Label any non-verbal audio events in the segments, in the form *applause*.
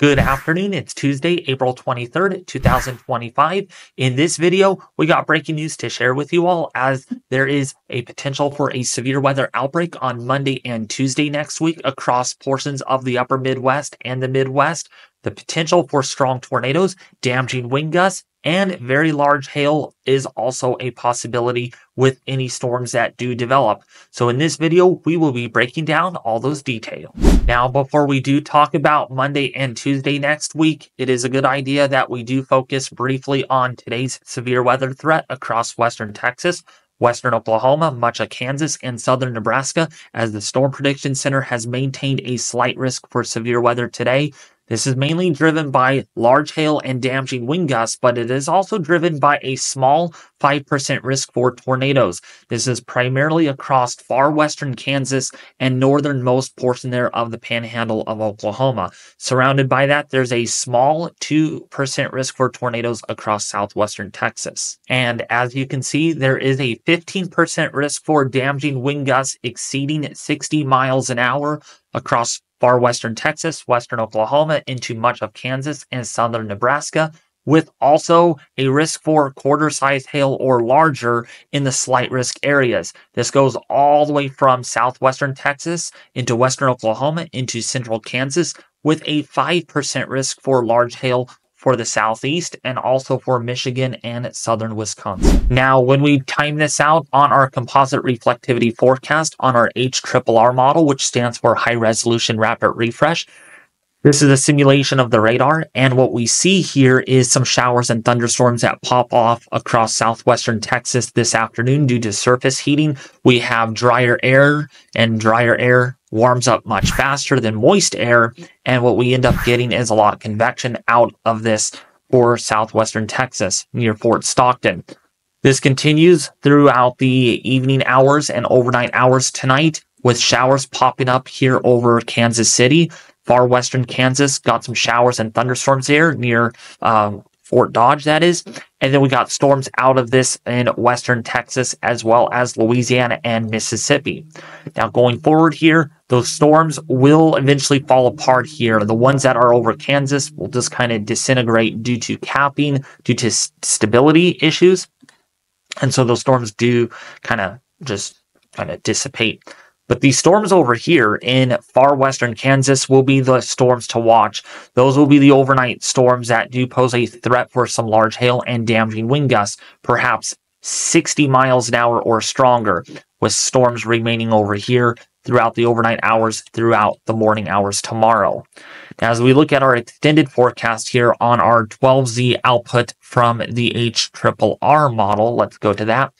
Good afternoon. It's Tuesday, April 23rd, 2025. In this video, we got breaking news to share with you all as there is a potential for a severe weather outbreak on Monday and Tuesday next week across portions of the upper Midwest and the Midwest. The potential for strong tornadoes, damaging wind gusts, and very large hail is also a possibility with any storms that do develop. So in this video, we will be breaking down all those details. Now, before we do talk about Monday and Tuesday next week, it is a good idea that we do focus briefly on today's severe weather threat across western Texas western Oklahoma, much of Kansas, and southern Nebraska, as the Storm Prediction Center has maintained a slight risk for severe weather today. This is mainly driven by large hail and damaging wind gusts, but it is also driven by a small 5% risk for tornadoes. This is primarily across far western Kansas and northernmost portion there of the panhandle of Oklahoma. Surrounded by that, there's a small 2% risk for tornadoes across southwestern Texas. And as you can see, there is a 15% risk for damaging wind gusts exceeding 60 miles an hour across far western Texas, western Oklahoma, into much of Kansas and southern Nebraska, with also a risk for quarter size hail or larger in the slight risk areas. This goes all the way from southwestern Texas into western Oklahoma into central Kansas with a 5% risk for large hail for the southeast and also for Michigan and southern Wisconsin. Now, when we time this out on our composite reflectivity forecast on our HRRR model, which stands for high resolution rapid refresh, this is a simulation of the radar, and what we see here is some showers and thunderstorms that pop off across southwestern Texas this afternoon due to surface heating. We have drier air, and drier air warms up much faster than moist air, and what we end up getting is a lot of convection out of this for southwestern Texas near Fort Stockton. This continues throughout the evening hours and overnight hours tonight with showers popping up here over Kansas City far western Kansas got some showers and thunderstorms here near um, Fort Dodge, that is. And then we got storms out of this in western Texas as well as Louisiana and Mississippi. Now, going forward here, those storms will eventually fall apart here. The ones that are over Kansas will just kind of disintegrate due to capping, due to stability issues. And so those storms do kind of just kind of dissipate. But these storms over here in far western Kansas will be the storms to watch. Those will be the overnight storms that do pose a threat for some large hail and damaging wind gusts, perhaps 60 miles an hour or stronger, with storms remaining over here throughout the overnight hours, throughout the morning hours tomorrow. Now, as we look at our extended forecast here on our 12Z output from the HRRR model, let's go to that.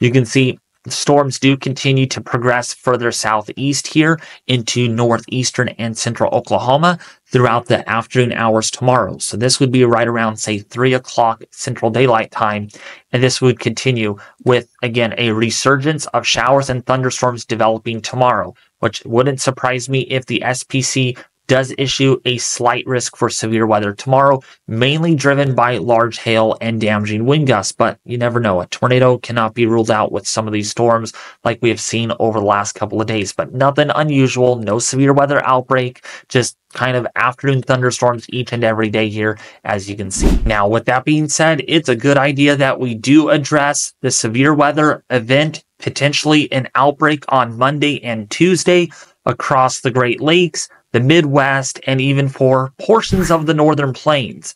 You can see Storms do continue to progress further southeast here into northeastern and central Oklahoma throughout the afternoon hours tomorrow. So this would be right around, say, 3 o'clock central daylight time. And this would continue with, again, a resurgence of showers and thunderstorms developing tomorrow, which wouldn't surprise me if the SPC does issue a slight risk for severe weather tomorrow, mainly driven by large hail and damaging wind gusts. But you never know. A tornado cannot be ruled out with some of these storms like we have seen over the last couple of days. But nothing unusual, no severe weather outbreak, just kind of afternoon thunderstorms each and every day here, as you can see. Now, with that being said, it's a good idea that we do address the severe weather event, potentially an outbreak on Monday and Tuesday across the Great Lakes the Midwest, and even for portions of the Northern Plains.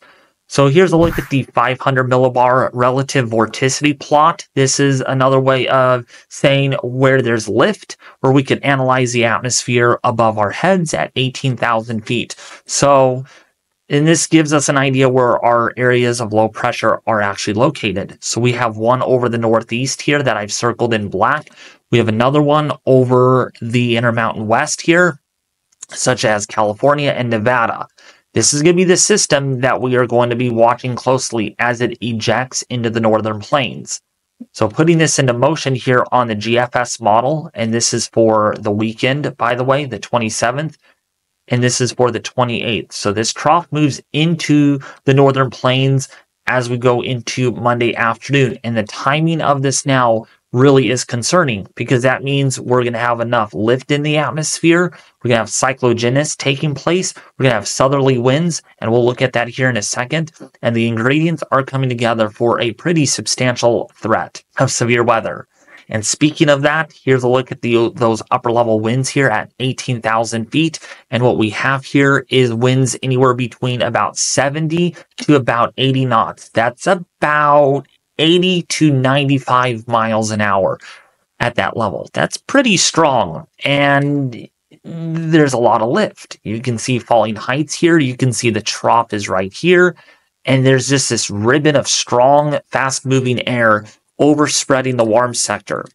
So here's a look at the 500 millibar relative vorticity plot. This is another way of saying where there's lift, where we can analyze the atmosphere above our heads at 18,000 feet. So, and this gives us an idea where our areas of low pressure are actually located. So we have one over the northeast here that I've circled in black. We have another one over the Intermountain West here, such as California and Nevada. This is going to be the system that we are going to be watching closely as it ejects into the northern plains. So putting this into motion here on the GFS model, and this is for the weekend, by the way, the 27th, and this is for the 28th. So this trough moves into the northern plains as we go into Monday afternoon. And the timing of this now really is concerning because that means we're going to have enough lift in the atmosphere. We're going to have cyclogenesis taking place. We're going to have southerly winds, and we'll look at that here in a second. And the ingredients are coming together for a pretty substantial threat of severe weather. And speaking of that, here's a look at the those upper level winds here at 18,000 feet. And what we have here is winds anywhere between about 70 to about 80 knots. That's about 80 to 95 miles an hour at that level. That's pretty strong. And there's a lot of lift. You can see falling heights here. You can see the trough is right here. And there's just this ribbon of strong, fast moving air overspreading the warm sector.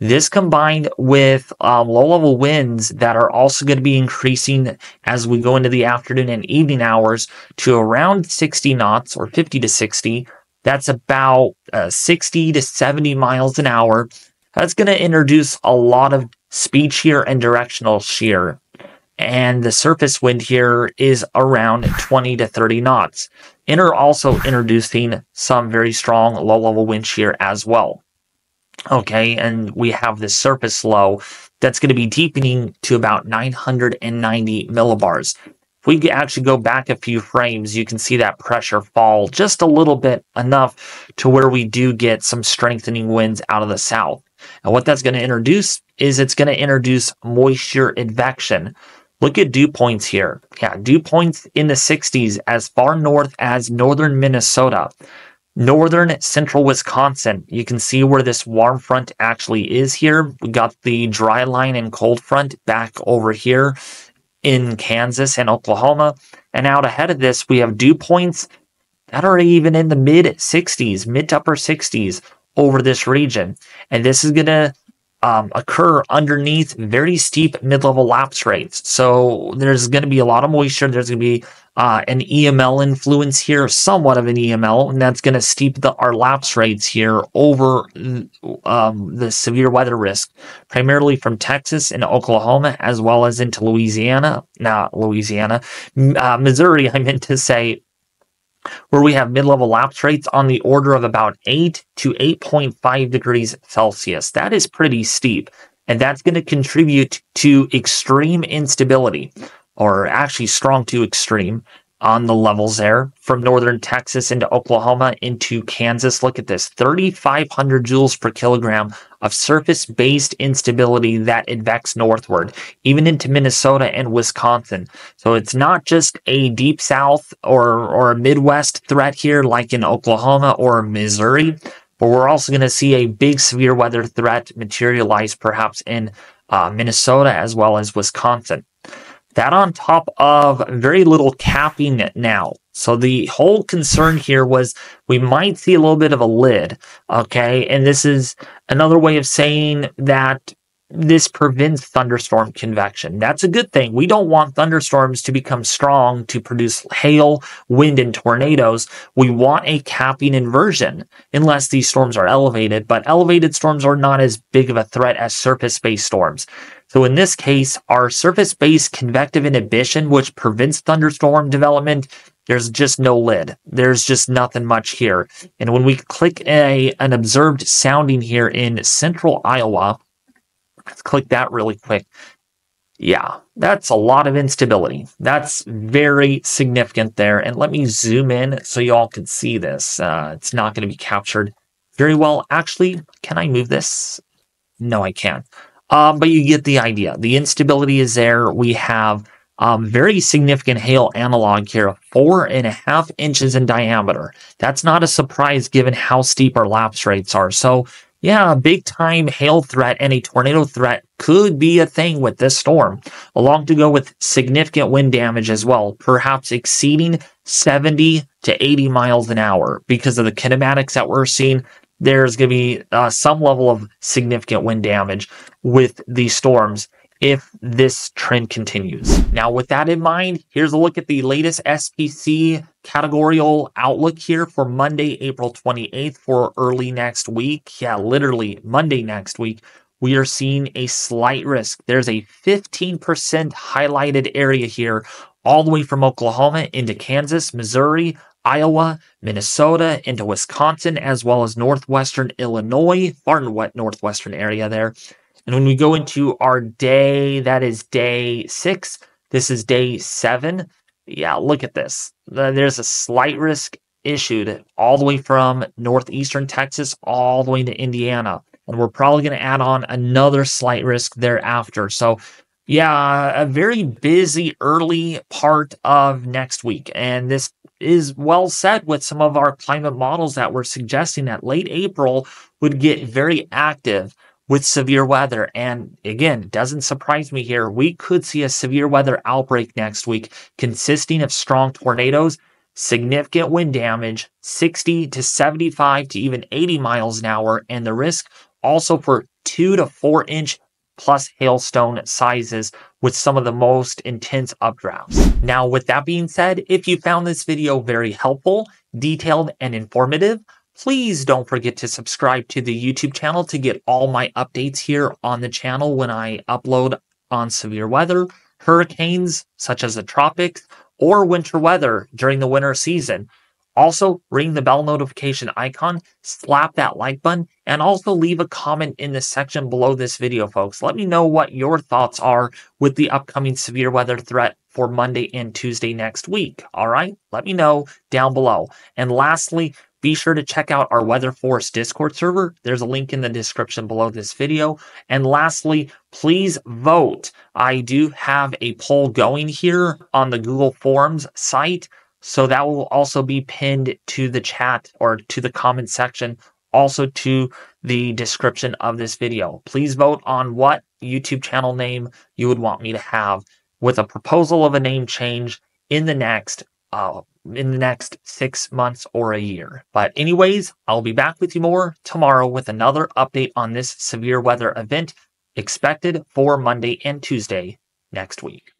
This combined with um, low level winds that are also going to be increasing as we go into the afternoon and evening hours to around 60 knots or 50 to 60 that's about uh, 60 to 70 miles an hour. That's going to introduce a lot of speed shear and directional shear. And the surface wind here is around 20 to 30 knots. Are also introducing some very strong low level wind shear as well. Okay, and we have the surface low that's going to be deepening to about 990 millibars we actually go back a few frames, you can see that pressure fall just a little bit enough to where we do get some strengthening winds out of the south. And what that's going to introduce is it's going to introduce moisture advection. Look at dew points here. Yeah, dew points in the 60s as far north as northern Minnesota. Northern central Wisconsin, you can see where this warm front actually is here. We got the dry line and cold front back over here in Kansas and Oklahoma. And out ahead of this, we have dew points that are even in the mid 60s, mid to upper 60s over this region. And this is going to um, occur underneath very steep mid level lapse rates. So there's going to be a lot of moisture. There's going to be uh, an EML influence here, somewhat of an EML, and that's going to steep the, our lapse rates here over um, the severe weather risk, primarily from Texas and Oklahoma, as well as into Louisiana, not Louisiana, uh, Missouri, *laughs* I meant to say, where we have mid-level lapse rates on the order of about 8 to 8.5 degrees Celsius. That is pretty steep, and that's going to contribute to extreme instability or actually strong to extreme on the levels there from northern Texas into Oklahoma into Kansas. Look at this 3,500 joules per kilogram of surface based instability that advects northward, even into Minnesota and Wisconsin. So it's not just a deep south or, or a Midwest threat here like in Oklahoma or Missouri, but we're also going to see a big severe weather threat materialize perhaps in uh, Minnesota as well as Wisconsin. That on top of very little capping now. So the whole concern here was we might see a little bit of a lid. Okay. And this is another way of saying that this prevents thunderstorm convection. That's a good thing. We don't want thunderstorms to become strong to produce hail, wind, and tornadoes. We want a capping inversion unless these storms are elevated, but elevated storms are not as big of a threat as surface based storms. So in this case, our surface-based convective inhibition, which prevents thunderstorm development, there's just no lid. There's just nothing much here. And when we click a an observed sounding here in central Iowa, let's click that really quick. Yeah, that's a lot of instability. That's very significant there. And let me zoom in so you all can see this. Uh, it's not going to be captured very well. Actually, can I move this? No, I can't. Um, but you get the idea. The instability is there. We have um, very significant hail analog here, four and a half inches in diameter. That's not a surprise given how steep our lapse rates are. So, yeah, a big time hail threat and a tornado threat could be a thing with this storm, along to go with significant wind damage as well, perhaps exceeding 70 to 80 miles an hour because of the kinematics that we're seeing there's going to be uh, some level of significant wind damage with these storms if this trend continues. Now, with that in mind, here's a look at the latest SPC categorical outlook here for Monday, April 28th for early next week. Yeah, literally Monday next week. We are seeing a slight risk. There's a 15% highlighted area here all the way from Oklahoma into Kansas, Missouri, Iowa, Minnesota, into Wisconsin, as well as northwestern Illinois, far and wet northwestern area there. And when we go into our day, that is day six. This is day seven. Yeah, look at this. There's a slight risk issued all the way from northeastern Texas all the way to Indiana. And we're probably going to add on another slight risk thereafter. So yeah, a very busy early part of next week. And this is well set with some of our climate models that were suggesting that late April would get very active with severe weather. And again, doesn't surprise me here. We could see a severe weather outbreak next week consisting of strong tornadoes, significant wind damage, 60 to 75 to even 80 miles an hour, and the risk also for two to four inch plus hailstone sizes with some of the most intense updrafts. Now, with that being said, if you found this video very helpful, detailed, and informative, please don't forget to subscribe to the YouTube channel to get all my updates here on the channel when I upload on severe weather, hurricanes such as the tropics, or winter weather during the winter season. Also, ring the bell notification icon, slap that like button, and also leave a comment in the section below this video, folks. Let me know what your thoughts are with the upcoming severe weather threat for Monday and Tuesday next week. All right, let me know down below. And lastly, be sure to check out our WeatherForce Discord server. There's a link in the description below this video. And lastly, please vote. I do have a poll going here on the Google Forms site. So that will also be pinned to the chat or to the comment section, also to the description of this video. Please vote on what YouTube channel name you would want me to have with a proposal of a name change in the next uh, in the next six months or a year. But anyways, I'll be back with you more tomorrow with another update on this severe weather event expected for Monday and Tuesday next week.